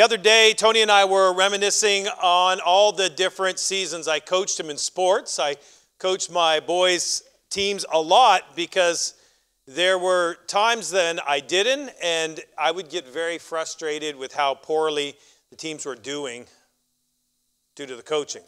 The other day, Tony and I were reminiscing on all the different seasons I coached him in sports. I coached my boys' teams a lot because there were times then I didn't, and I would get very frustrated with how poorly the teams were doing due to the coaching.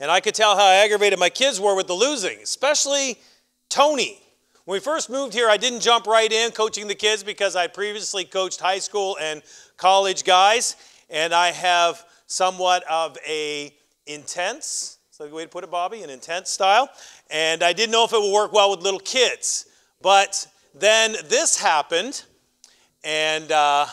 And I could tell how aggravated my kids were with the losing, especially Tony. When we first moved here, I didn't jump right in coaching the kids because I previously coached high school and college guys, and I have somewhat of a intense, that a way to put it, Bobby? An intense style. And I didn't know if it would work well with little kids. But then this happened, and uh,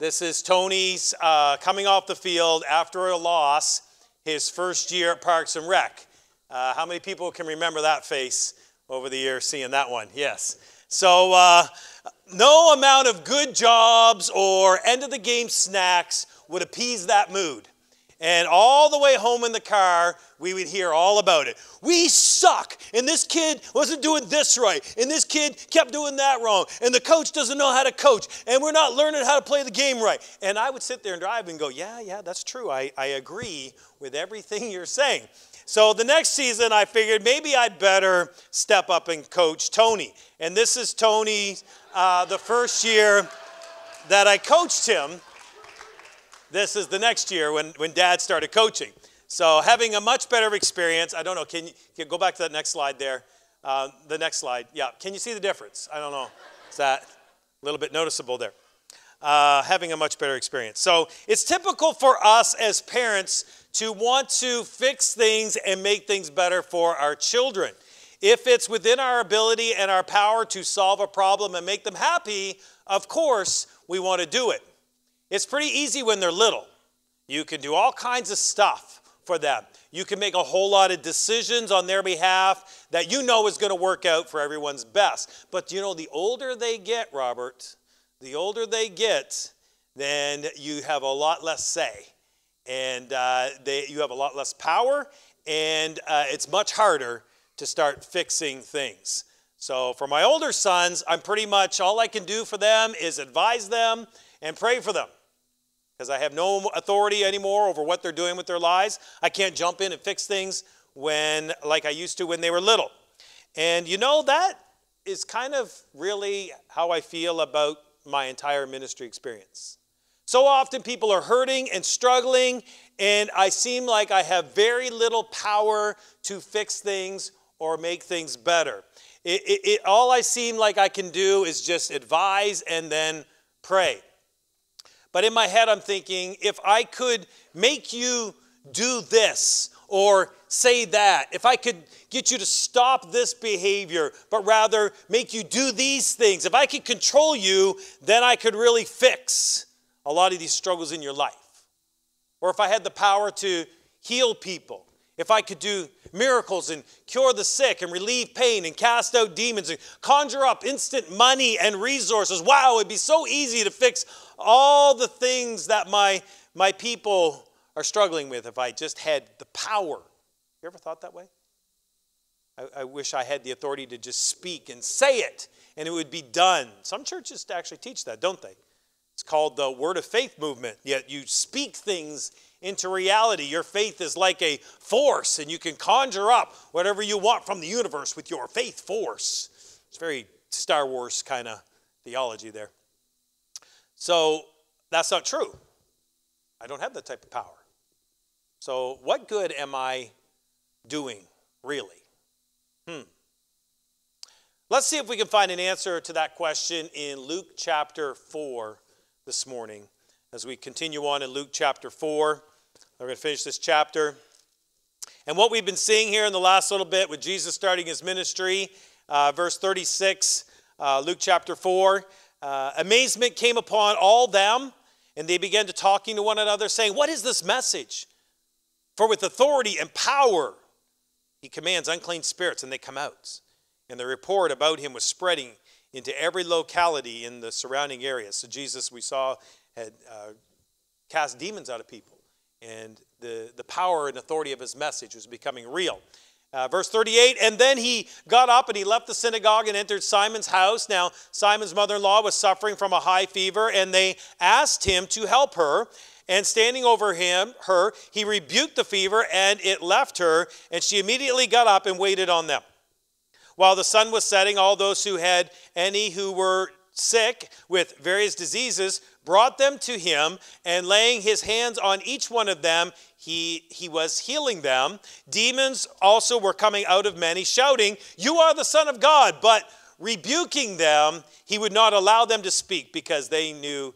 this is Tony's uh, coming off the field after a loss his first year at Parks and Rec. Uh, how many people can remember that face over the years seeing that one? Yes. So, uh, no amount of good jobs or end of the game snacks would appease that mood. And all the way home in the car, we would hear all about it. We suck. And this kid wasn't doing this right. And this kid kept doing that wrong. And the coach doesn't know how to coach. And we're not learning how to play the game right. And I would sit there and drive and go, Yeah, yeah, that's true. I, I agree with everything you're saying. So the next season, I figured maybe I'd better step up and coach Tony. And this is Tony, uh, the first year that I coached him. This is the next year when, when dad started coaching. So having a much better experience. I don't know, can you, can you go back to that next slide there? Uh, the next slide. Yeah, can you see the difference? I don't know. Is that a little bit noticeable there? Uh, having a much better experience. So it's typical for us as parents to want to fix things and make things better for our children. If it's within our ability and our power to solve a problem and make them happy, of course, we want to do it. It's pretty easy when they're little. You can do all kinds of stuff for them. You can make a whole lot of decisions on their behalf that you know is going to work out for everyone's best. But you know, the older they get, Robert, the older they get, then you have a lot less say. And uh, they, you have a lot less power, and uh, it's much harder to start fixing things. So, for my older sons, I'm pretty much all I can do for them is advise them and pray for them because I have no authority anymore over what they're doing with their lives. I can't jump in and fix things when, like I used to when they were little. And you know, that is kind of really how I feel about my entire ministry experience. So often people are hurting and struggling, and I seem like I have very little power to fix things or make things better. It, it, it, all I seem like I can do is just advise and then pray. But in my head, I'm thinking if I could make you do this or say that, if I could get you to stop this behavior, but rather make you do these things, if I could control you, then I could really fix a lot of these struggles in your life. Or if I had the power to heal people, if I could do miracles and cure the sick and relieve pain and cast out demons and conjure up instant money and resources, wow, it'd be so easy to fix all the things that my, my people are struggling with if I just had the power. You ever thought that way? I, I wish I had the authority to just speak and say it and it would be done. Some churches actually teach that, don't they? It's called the word of faith movement. Yet you speak things into reality. Your faith is like a force, and you can conjure up whatever you want from the universe with your faith force. It's very Star Wars kind of theology there. So that's not true. I don't have that type of power. So, what good am I doing, really? Hmm. Let's see if we can find an answer to that question in Luke chapter 4 this morning as we continue on in Luke chapter 4. We're going to finish this chapter. And what we've been seeing here in the last little bit with Jesus starting his ministry, uh, verse 36, uh, Luke chapter 4, uh, amazement came upon all them, and they began to talking to one another, saying, What is this message? For with authority and power he commands unclean spirits, and they come out. And the report about him was spreading into every locality in the surrounding areas. So Jesus, we saw, had uh, cast demons out of people, and the, the power and authority of his message was becoming real. Uh, verse 38 And then he got up and he left the synagogue and entered Simon's house. Now, Simon's mother in law was suffering from a high fever, and they asked him to help her. And standing over him, her, he rebuked the fever, and it left her, and she immediately got up and waited on them. While the sun was setting, all those who had any who were sick with various diseases brought them to him, and laying his hands on each one of them, he, he was healing them. Demons also were coming out of many, shouting, You are the Son of God. But rebuking them, he would not allow them to speak because they knew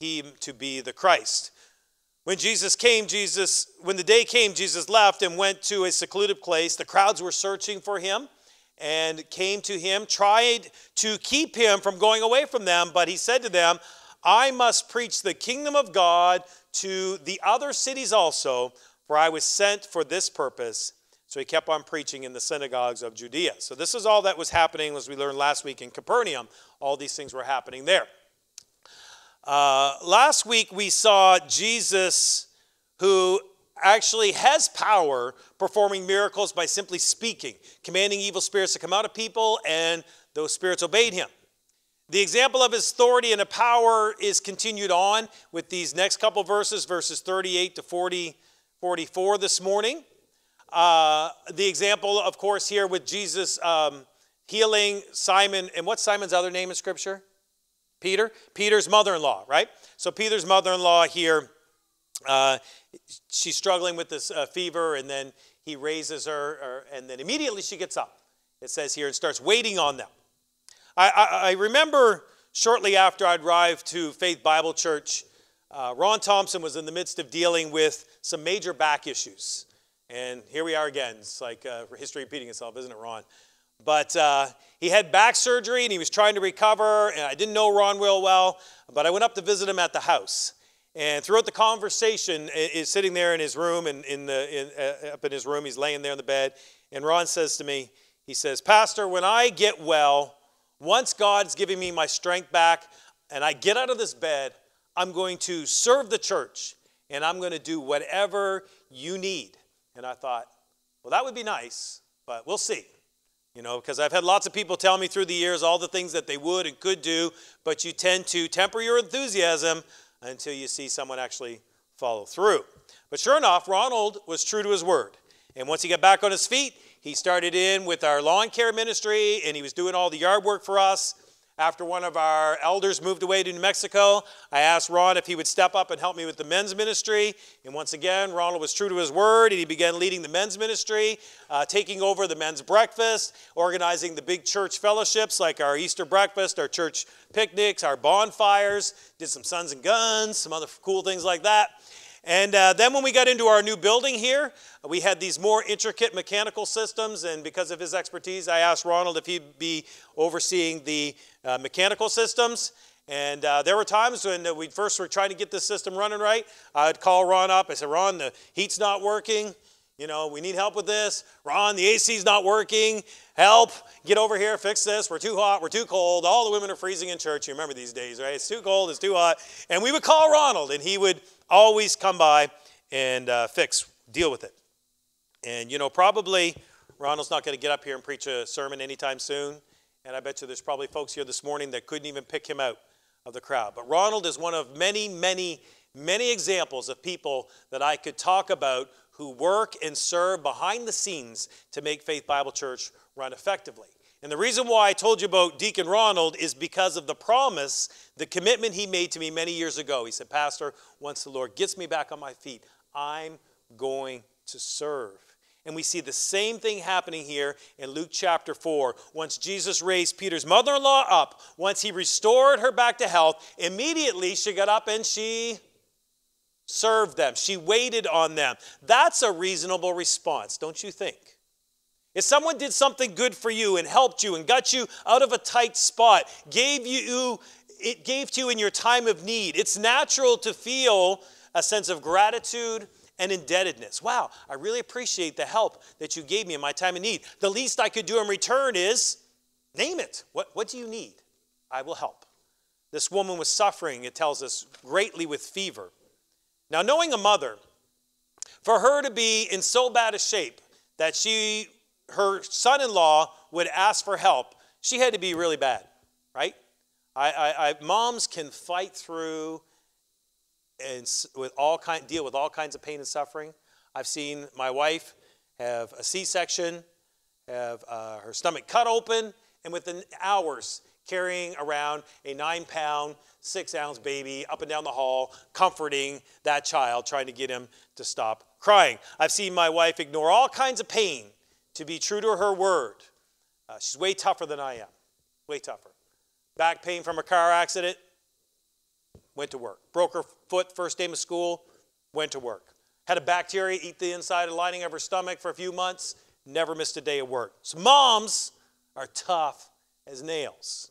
him to be the Christ. When Jesus came, Jesus, when the day came, Jesus left and went to a secluded place. The crowds were searching for him and came to him, tried to keep him from going away from them, but he said to them, I must preach the kingdom of God to the other cities also, for I was sent for this purpose. So he kept on preaching in the synagogues of Judea. So this is all that was happening, as we learned last week in Capernaum. All these things were happening there. Uh, last week we saw Jesus, who actually has power performing miracles by simply speaking, commanding evil spirits to come out of people, and those spirits obeyed him. The example of his authority and a power is continued on with these next couple verses, verses 38 to 40, 44 this morning. Uh, the example, of course, here with Jesus um, healing Simon, and what's Simon's other name in Scripture? Peter? Peter's mother in law, right? So, Peter's mother in law here, uh, she's struggling with this uh, fever, and then he raises her, or, and then immediately she gets up, it says here, and starts waiting on them. I, I, I remember shortly after I arrived to Faith Bible Church, uh, Ron Thompson was in the midst of dealing with some major back issues. And here we are again. It's like uh, history repeating itself, isn't it, Ron? But uh, he had back surgery and he was trying to recover. And I didn't know Ron real well, but I went up to visit him at the house. And throughout the conversation, is sitting there in his room, and in, the in, uh, up in his room, he's laying there in the bed. And Ron says to me, he says, "Pastor, when I get well, once God's giving me my strength back and I get out of this bed, I'm going to serve the church and I'm going to do whatever you need. And I thought, well, that would be nice, but we'll see. You know, because I've had lots of people tell me through the years all the things that they would and could do, but you tend to temper your enthusiasm until you see someone actually follow through. But sure enough, Ronald was true to his word. And once he got back on his feet, he started in with our lawn care ministry and he was doing all the yard work for us. After one of our elders moved away to New Mexico, I asked Ron if he would step up and help me with the men's ministry. And once again, Ronald was true to his word and he began leading the men's ministry, uh, taking over the men's breakfast, organizing the big church fellowships like our Easter breakfast, our church picnics, our bonfires, did some Sons and Guns, some other cool things like that. And uh, then when we got into our new building here, we had these more intricate mechanical systems. And because of his expertise, I asked Ronald if he'd be overseeing the uh, mechanical systems. And uh, there were times when we first were trying to get this system running right. I'd call Ron up. I said, Ron, the heat's not working. You know, we need help with this. Ron, the AC's not working. Help. Get over here, fix this. We're too hot. We're too cold. All the women are freezing in church. You remember these days, right? It's too cold. It's too hot. And we would call Ronald, and he would always come by and uh, fix, deal with it. And, you know, probably Ronald's not going to get up here and preach a sermon anytime soon. And I bet you there's probably folks here this morning that couldn't even pick him out of the crowd. But Ronald is one of many, many, many examples of people that I could talk about who work and serve behind the scenes to make Faith Bible Church run effectively. And the reason why I told you about Deacon Ronald is because of the promise, the commitment he made to me many years ago. He said, Pastor, once the Lord gets me back on my feet, I'm going to serve. And we see the same thing happening here in Luke chapter 4. Once Jesus raised Peter's mother in law up, once he restored her back to health, immediately she got up and she served them. She waited on them. That's a reasonable response, don't you think? If someone did something good for you and helped you and got you out of a tight spot, gave you it gave to you in your time of need, it's natural to feel a sense of gratitude and indebtedness. Wow, I really appreciate the help that you gave me in my time of need. The least I could do in return is name it. What, what do you need? I will help. This woman was suffering, it tells us, greatly with fever. Now, knowing a mother, for her to be in so bad a shape that she her son in law would ask for help, she had to be really bad, right? I, I, I, moms can fight through and with all kind, deal with all kinds of pain and suffering. I've seen my wife have a C-section, have uh, her stomach cut open, and within hours carrying around a nine-pound, six-ounce baby up and down the hall, comforting that child, trying to get him to stop crying. I've seen my wife ignore all kinds of pain to be true to her word. Uh, she's way tougher than I am, way tougher. Back pain from a car accident, went to work. Broke her foot first day of school, went to work. Had a bacteria eat the inside lining of her stomach for a few months, never missed a day of work. So moms are tough as nails.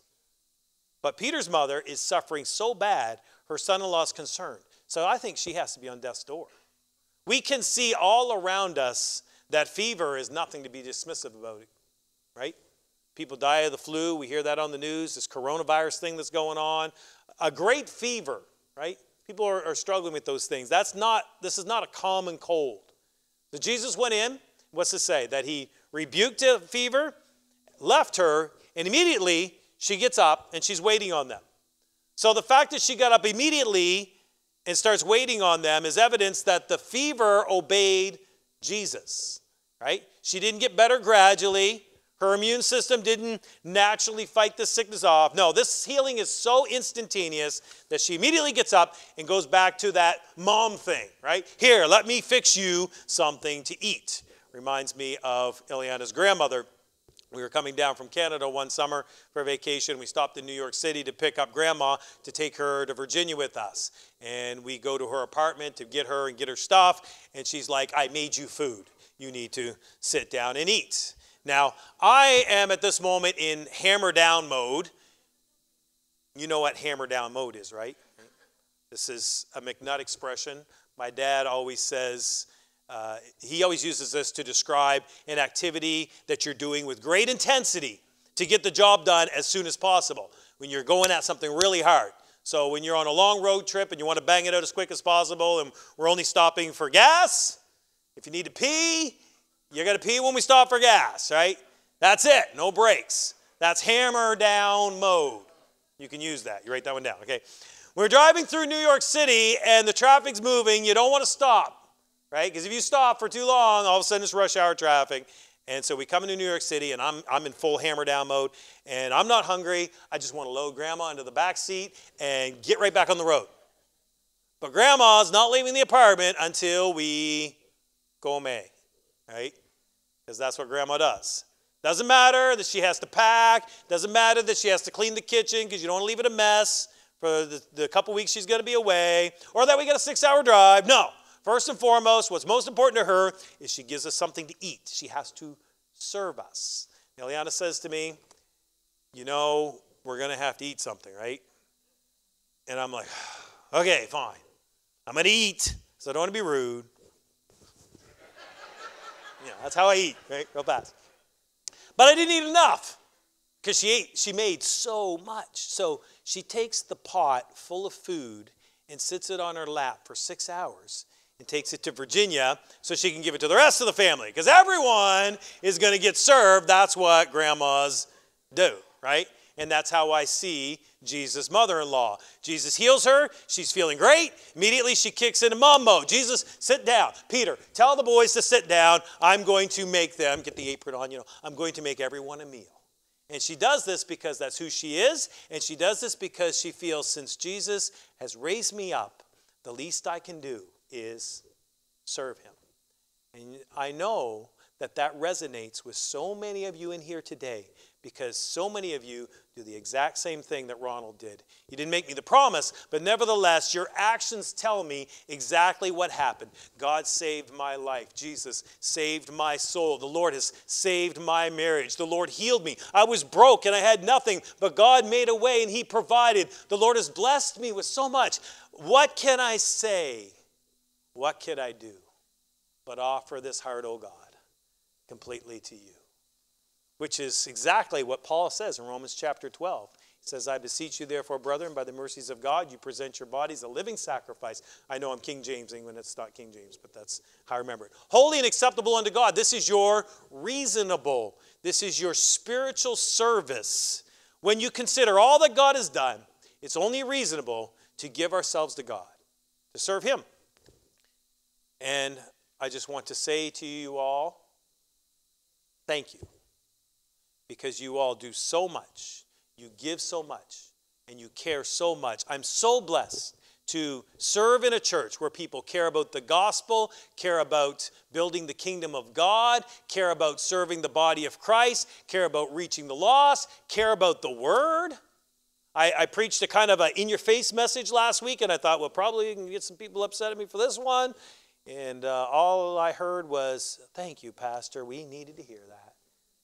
But Peter's mother is suffering so bad, her son in law is concerned. So I think she has to be on death's door. We can see all around us that fever is nothing to be dismissive about, it, right? People die of the flu. We hear that on the news, this coronavirus thing that's going on. A great fever, right? People are, are struggling with those things. That's not, this is not a common cold. So Jesus went in, what's to say? That he rebuked the fever, left her, and immediately she gets up and she's waiting on them. So the fact that she got up immediately and starts waiting on them is evidence that the fever obeyed Jesus, right? She didn't get better gradually. Her immune system didn't naturally fight the sickness off. No, this healing is so instantaneous that she immediately gets up and goes back to that mom thing, right? Here, let me fix you something to eat. Reminds me of Ileana's grandmother we were coming down from Canada one summer for vacation. We stopped in New York City to pick up grandma to take her to Virginia with us. And we go to her apartment to get her and get her stuff. And she's like, I made you food. You need to sit down and eat. Now, I am at this moment in hammer down mode. You know what hammer down mode is, right? This is a McNutt expression. My dad always says, uh, he always uses this to describe an activity that you're doing with great intensity to get the job done as soon as possible when you're going at something really hard. So when you're on a long road trip and you want to bang it out as quick as possible and we're only stopping for gas, if you need to pee, you're going to pee when we stop for gas, right? That's it, no breaks. That's hammer down mode. You can use that. You write that one down, okay? We're driving through New York City and the traffic's moving. You don't want to stop right? Because if you stop for too long, all of a sudden it's rush hour traffic. And so we come into New York City, and I'm, I'm in full hammer down mode, and I'm not hungry. I just want to load grandma into the back seat and get right back on the road. But grandma's not leaving the apartment until we go May, right? Because that's what grandma does. Doesn't matter that she has to pack, doesn't matter that she has to clean the kitchen because you don't want to leave it a mess for the, the couple weeks she's going to be away, or that we got a six hour drive. No. First and foremost, what's most important to her is she gives us something to eat. She has to serve us. Eliana says to me, You know, we're going to have to eat something, right? And I'm like, Okay, fine. I'm going to eat, so I don't want to be rude. You know, that's how I eat, right? Real fast. But I didn't eat enough because she ate, she made so much. So she takes the pot full of food and sits it on her lap for six hours and takes it to Virginia so she can give it to the rest of the family. Because everyone is going to get served. That's what grandmas do, right? And that's how I see Jesus' mother in law. Jesus heals her. She's feeling great. Immediately, she kicks into mom mode. Jesus, sit down. Peter, tell the boys to sit down. I'm going to make them, get the apron on, you know, I'm going to make everyone a meal. And she does this because that's who she is. And she does this because she feels since Jesus has raised me up, the least I can do is serve him. And I know that that resonates with so many of you in here today because so many of you do the exact same thing that Ronald did. You didn't make me the promise, but nevertheless, your actions tell me exactly what happened. God saved my life. Jesus saved my soul. The Lord has saved my marriage. The Lord healed me. I was broke and I had nothing, but God made a way and He provided. The Lord has blessed me with so much. What can I say? What can I do but offer this heart, O God, completely to you? Which is exactly what Paul says in Romans chapter 12. He says, I beseech you, therefore, brethren, by the mercies of God, you present your bodies a living sacrifice. I know I'm King James England, it's not King James, but that's how I remember it. Holy and acceptable unto God. This is your reasonable, this is your spiritual service. When you consider all that God has done, it's only reasonable to give ourselves to God, to serve Him. And I just want to say to you all, thank you. Because you all do so much you give so much and you care so much. I'm so blessed to serve in a church where people care about the gospel, care about building the kingdom of God, care about serving the body of Christ, care about reaching the lost, care about the word. I, I preached a kind of a in your face message last week, and I thought, well, probably you can get some people upset at me for this one. And uh, all I heard was, thank you, Pastor. We needed to hear that.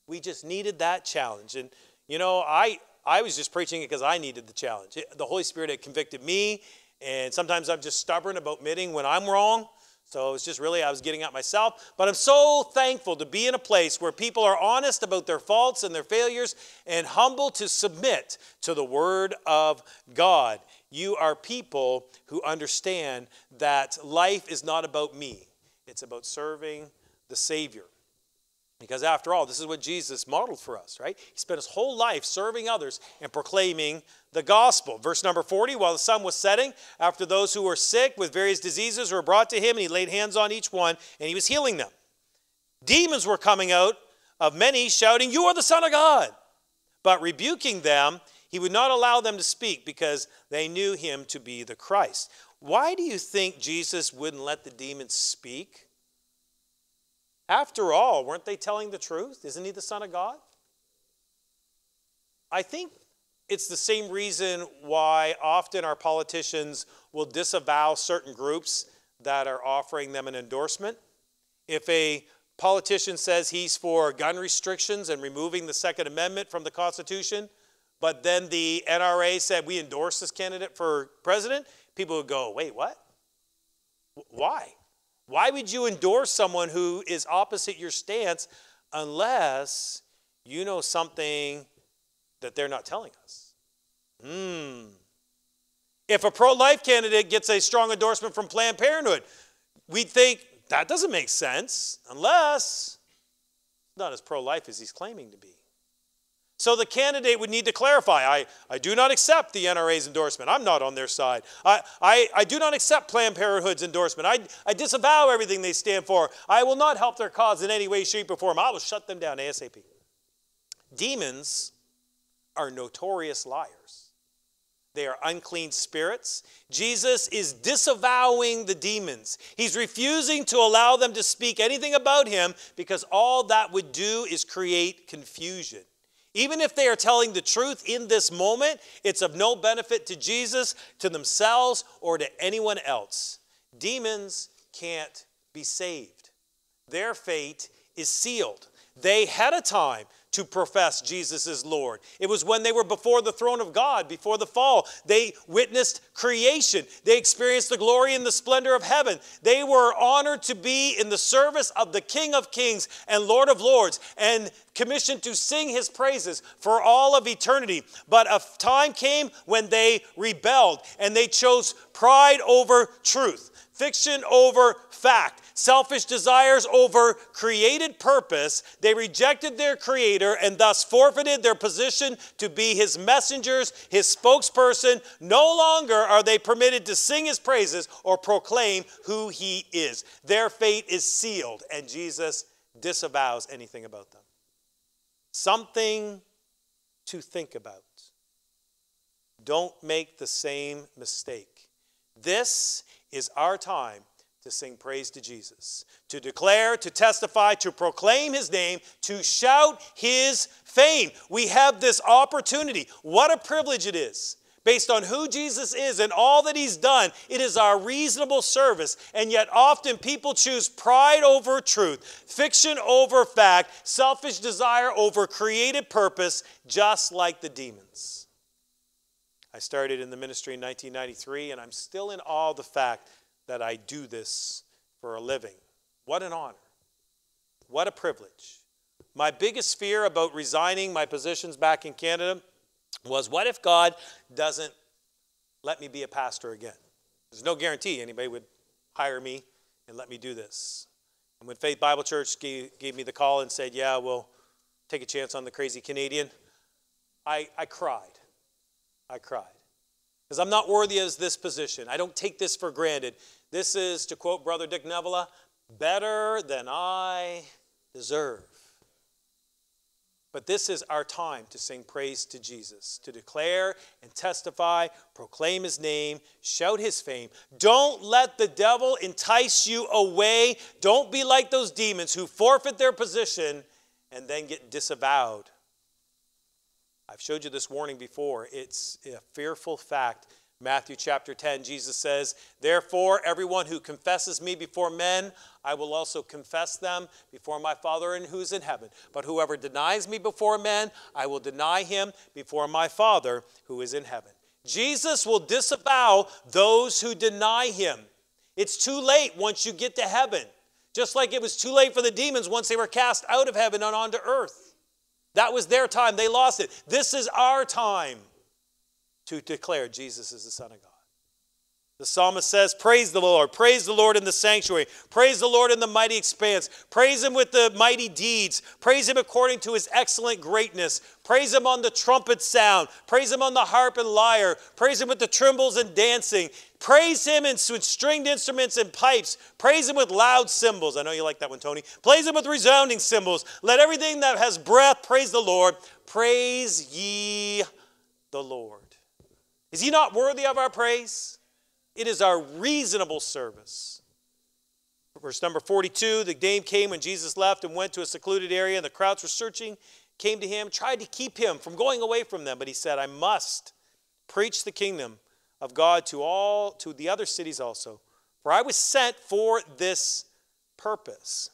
We just needed that challenge. And, you know, I, I was just preaching it because I needed the challenge. The Holy Spirit had convicted me, and sometimes I'm just stubborn about admitting when I'm wrong. So it's just really, I was getting at myself. But I'm so thankful to be in a place where people are honest about their faults and their failures and humble to submit to the Word of God. You are people who understand that life is not about me, it's about serving the Savior. Because after all, this is what Jesus modeled for us, right? He spent his whole life serving others and proclaiming the gospel. Verse number 40 While the sun was setting, after those who were sick with various diseases were brought to him, and he laid hands on each one, and he was healing them. Demons were coming out of many, shouting, You are the Son of God. But rebuking them, he would not allow them to speak because they knew him to be the Christ. Why do you think Jesus wouldn't let the demons speak? After all, weren't they telling the truth? Isn't he the Son of God? I think it's the same reason why often our politicians will disavow certain groups that are offering them an endorsement. If a politician says he's for gun restrictions and removing the Second Amendment from the Constitution, but then the NRA said we endorse this candidate for president, people would go, wait, what? Why? Why would you endorse someone who is opposite your stance unless you know something that they're not telling us? Hmm. If a pro life candidate gets a strong endorsement from Planned Parenthood, we'd think that doesn't make sense unless not as pro life as he's claiming to be. So the candidate would need to clarify I, I do not accept the NRA's endorsement. I'm not on their side. I, I, I do not accept Planned Parenthood's endorsement. I, I disavow everything they stand for. I will not help their cause in any way, shape, or form. I will shut them down ASAP. Demons are notorious liars. They are unclean spirits. Jesus is disavowing the demons. He's refusing to allow them to speak anything about him because all that would do is create confusion. Even if they are telling the truth in this moment, it's of no benefit to Jesus, to themselves, or to anyone else. Demons can't be saved. Their fate is sealed. They had a time to profess Jesus as Lord. It was when they were before the throne of God, before the fall. They witnessed creation. They experienced the glory and the splendor of heaven. They were honored to be in the service of the King of Kings and Lord of Lords and commissioned to sing his praises for all of eternity. But a time came when they rebelled and they chose pride over truth, fiction over fact selfish desires over created purpose, they rejected their creator and thus forfeited their position to be his messengers, his spokesperson. No longer are they permitted to sing his praises or proclaim who he is. Their fate is sealed, and Jesus disavows anything about them. Something to think about. Don't make the same mistake. This is our time to sing praise to Jesus, to declare, to testify, to proclaim his name, to shout his fame. We have this opportunity. What a privilege it is. Based on who Jesus is and all that he's done, it is our reasonable service. And yet, often people choose pride over truth, fiction over fact, selfish desire over created purpose, just like the demons. I started in the ministry in 1993, and I'm still in awe of the fact that I do this for a living. What an honor. What a privilege. My biggest fear about resigning my positions back in Canada was what if God doesn't let me be a pastor again? There's no guarantee anybody would hire me and let me do this. And when Faith Bible Church gave, gave me the call and said, Yeah, we'll take a chance on the crazy Canadian, I, I cried. I cried. Because I'm not worthy of this position. I don't take this for granted. This is, to quote Brother Dick Nevela, better than I deserve. But this is our time to sing praise to Jesus, to declare and testify, proclaim his name, shout his fame. Don't let the devil entice you away. Don't be like those demons who forfeit their position and then get disavowed. I've showed you this warning before. It's a fearful fact Matthew chapter 10, Jesus says, Therefore, everyone who confesses me before men, I will also confess them before my Father in who's in heaven. But whoever denies me before men, I will deny him before my Father who is in heaven. Jesus will disavow those who deny him. It's too late once you get to heaven. Just like it was too late for the demons once they were cast out of heaven and onto earth. That was their time. They lost it. This is our time to declare Jesus is the Son of God. The psalmist says, Praise the Lord, praise the Lord in the sanctuary, praise the Lord in the mighty expanse, praise him with the mighty deeds, praise him according to his excellent greatness, praise him on the trumpet sound, praise him on the harp and lyre, praise him with the timbrels and dancing, praise him in, with stringed instruments and pipes, praise him with loud cymbals. I know you like that one, Tony. Praise him with resounding cymbals. Let everything that has breath praise the Lord. Praise ye the Lord. Is he not worthy of our praise? It is our reasonable service. Verse number 42 the day came when Jesus left and went to a secluded area, and the crowds were searching, came to him, tried to keep him from going away from them. But he said, I must preach the kingdom of God to all, to the other cities also, for I was sent for this purpose.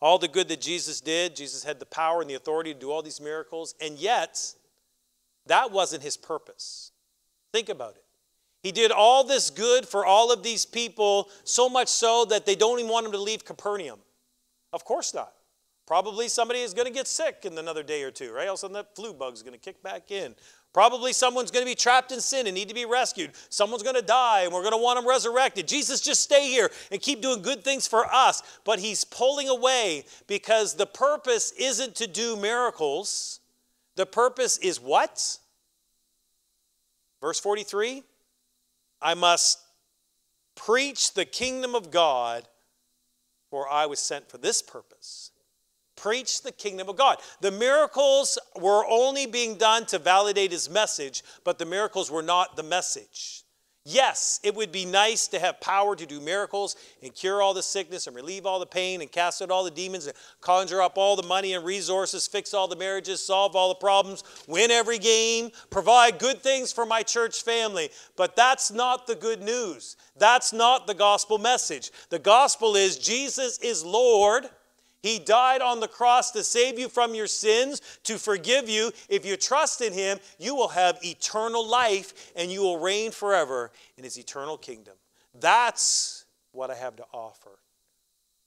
All the good that Jesus did, Jesus had the power and the authority to do all these miracles, and yet that wasn't his purpose. Think about it. He did all this good for all of these people, so much so that they don't even want him to leave Capernaum. Of course not. Probably somebody is going to get sick in another day or two, right? All of a sudden that flu bug is going to kick back in. Probably someone's going to be trapped in sin and need to be rescued. Someone's going to die and we're going to want them resurrected. Jesus, just stay here and keep doing good things for us. But he's pulling away because the purpose isn't to do miracles. The purpose is what? Verse 43 I must preach the kingdom of God, for I was sent for this purpose. Preach the kingdom of God. The miracles were only being done to validate his message, but the miracles were not the message. Yes, it would be nice to have power to do miracles and cure all the sickness and relieve all the pain and cast out all the demons and conjure up all the money and resources, fix all the marriages, solve all the problems, win every game, provide good things for my church family. But that's not the good news. That's not the gospel message. The gospel is Jesus is Lord he died on the cross to save you from your sins, to forgive you. If you trust in Him, you will have eternal life and you will reign forever in His eternal kingdom. That's what I have to offer.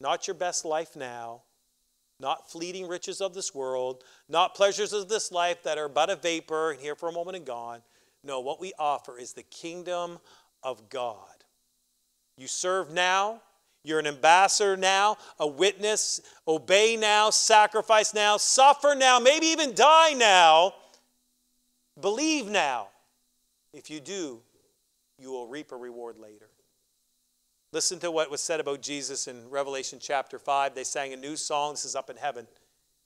Not your best life now, not fleeting riches of this world, not pleasures of this life that are but a vapor and here for a moment and gone. No, what we offer is the kingdom of God. You serve now, you're an ambassador now, a witness. Obey now, sacrifice now, suffer now, maybe even die now. Believe now. If you do, you will reap a reward later. Listen to what was said about Jesus in Revelation chapter 5. They sang a new song. This is up in heaven.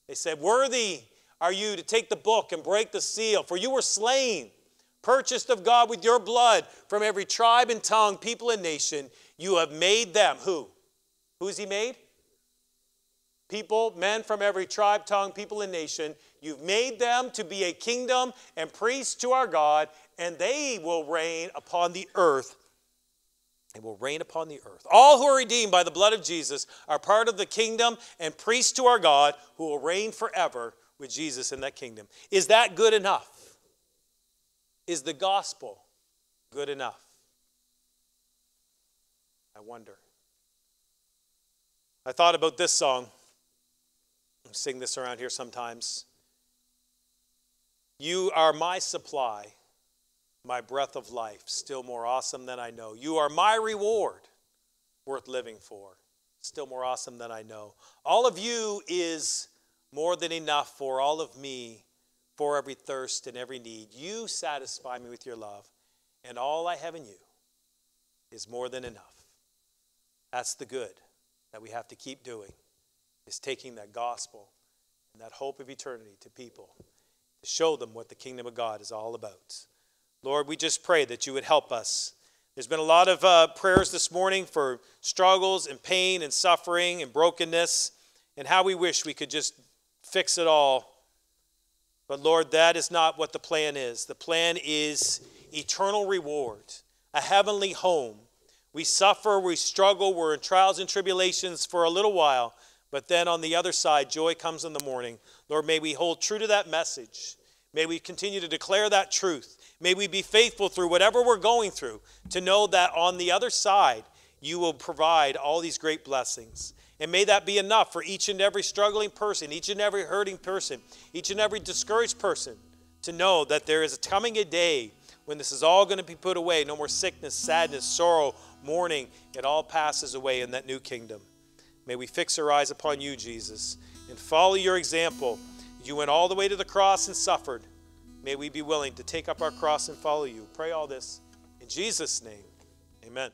They said, Worthy are you to take the book and break the seal, for you were slain, purchased of God with your blood from every tribe and tongue, people and nation. You have made them who? Who's he made? People, men from every tribe, tongue, people, and nation. You've made them to be a kingdom and priests to our God, and they will reign upon the earth. They will reign upon the earth. All who are redeemed by the blood of Jesus are part of the kingdom and priests to our God who will reign forever with Jesus in that kingdom. Is that good enough? Is the gospel good enough? I wonder. I thought about this song. I sing this around here sometimes. You are my supply, my breath of life, still more awesome than I know. You are my reward, worth living for, still more awesome than I know. All of you is more than enough for all of me, for every thirst and every need. You satisfy me with your love, and all I have in you is more than enough. That's the good that we have to keep doing, is taking that gospel and that hope of eternity to people to show them what the kingdom of God is all about. Lord, we just pray that you would help us. There's been a lot of uh, prayers this morning for struggles and pain and suffering and brokenness, and how we wish we could just fix it all. But Lord, that is not what the plan is. The plan is eternal reward, a heavenly home. We suffer, we struggle, we're in trials and tribulations for a little while, but then on the other side, joy comes in the morning. Lord, may we hold true to that message. May we continue to declare that truth. May we be faithful through whatever we're going through to know that on the other side, you will provide all these great blessings. And may that be enough for each and every struggling person, each and every hurting person, each and every discouraged person to know that there is a coming a day when this is all going to be put away. No more sickness, sadness, sorrow, mourning. It all passes away in that new kingdom. May we fix our eyes upon you, Jesus, and follow your example. You went all the way to the cross and suffered. May we be willing to take up our cross and follow you. Pray all this in Jesus' name. Amen.